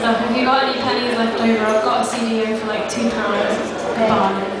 stuff. If you got any pennies left over, I've got a CDO for like two pounds. Buy it.